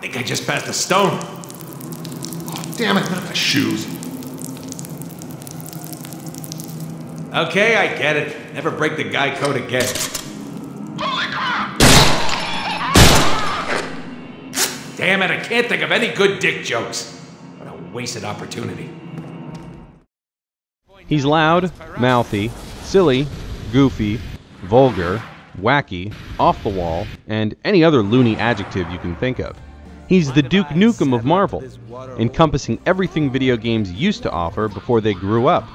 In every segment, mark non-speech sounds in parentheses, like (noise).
think I just passed a stone. Oh, damn it, not my shoes. Okay, I get it. Never break the guy code again. Holy crap! Damn it, I can't think of any good dick jokes. What a wasted opportunity. He's loud, mouthy, silly, goofy, vulgar, wacky, off the wall, and any other loony adjective you can think of. He's the Duke Nukem of Marvel, encompassing everything video games used to offer before they grew up.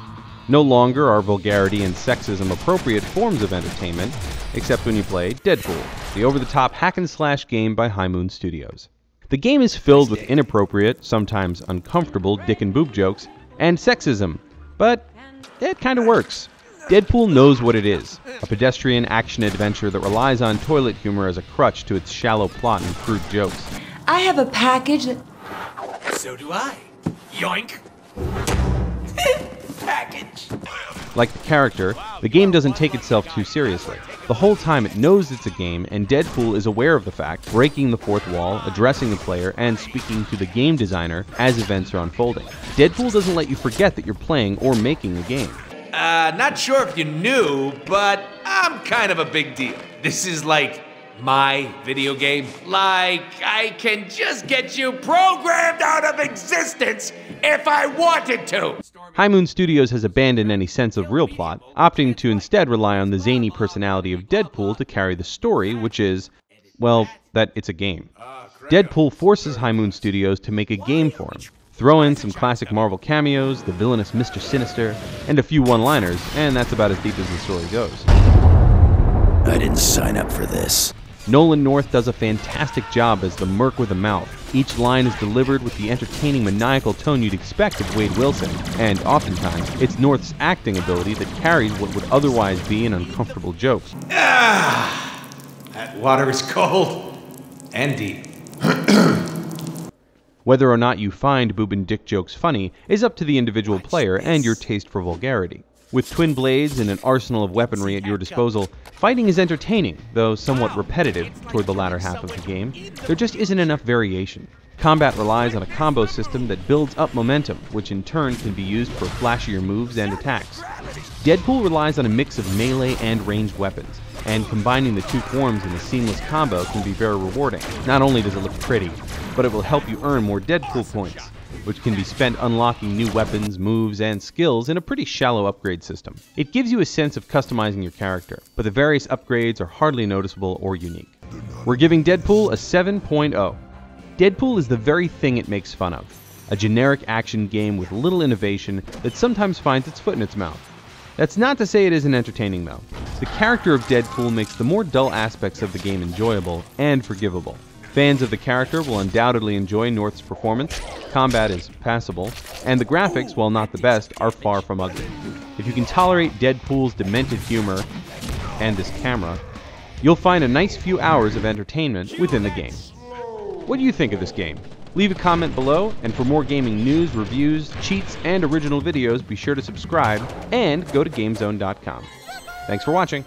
No longer are vulgarity and sexism appropriate forms of entertainment, except when you play Deadpool, the over the top hack and slash game by High Moon Studios. The game is filled with inappropriate, sometimes uncomfortable dick and boob jokes, and sexism, but it kind of works. Deadpool knows what it is a pedestrian action adventure that relies on toilet humor as a crutch to its shallow plot and crude jokes. I have a package that. So do I. Yoink. (laughs) Package. Like the character, the game doesn't take itself too seriously. The whole time it knows it's a game, and Deadpool is aware of the fact, breaking the fourth wall, addressing the player, and speaking to the game designer as events are unfolding. Deadpool doesn't let you forget that you're playing or making a game. Uh, not sure if you knew, but I'm kind of a big deal. This is like my video game. Like, I can just get you programmed out of existence if I wanted to. High Moon Studios has abandoned any sense of real plot, opting to instead rely on the zany personality of Deadpool to carry the story, which is, well, that it's a game. Deadpool forces High Moon Studios to make a game for him. Throw in some classic Marvel cameos, the villainous Mr. Sinister, and a few one liners, and that's about as deep as the story goes. I didn't sign up for this. Nolan North does a fantastic job as the merc with a mouth. Each line is delivered with the entertaining maniacal tone you'd expect of Wade Wilson, and oftentimes it's North's acting ability that carries what would otherwise be an uncomfortable joke. Ah, that water is cold and deep. (clears throat) Whether or not you find boob and dick jokes funny is up to the individual player and your taste for vulgarity. With twin blades and an arsenal of weaponry at your disposal, fighting is entertaining, though somewhat repetitive toward the latter half of the game. There just isn't enough variation. Combat relies on a combo system that builds up momentum, which in turn can be used for flashier moves and attacks. Deadpool relies on a mix of melee and ranged weapons, and combining the two forms in a seamless combo can be very rewarding. Not only does it look pretty, but it will help you earn more Deadpool points, which can be spent unlocking new weapons, moves, and skills in a pretty shallow upgrade system. It gives you a sense of customizing your character, but the various upgrades are hardly noticeable or unique. We're giving Deadpool a 7.0. Deadpool is the very thing it makes fun of a generic action game with little innovation that sometimes finds its foot in its mouth. That's not to say it isn't entertaining, though. The character of Deadpool makes the more dull aspects of the game enjoyable and forgivable. Fans of the character will undoubtedly enjoy North's performance, combat is passable, and the graphics, while not the best, are far from ugly. If you can tolerate Deadpool's demented humor and this camera, you'll find a nice few hours of entertainment within the game. What do you think of this game? Leave a comment below, and for more gaming news, reviews, cheats, and original videos, be sure to subscribe and go to GameZone.com. Thanks for watching.